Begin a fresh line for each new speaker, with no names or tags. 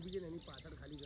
oxygen यांनी पातळ खाली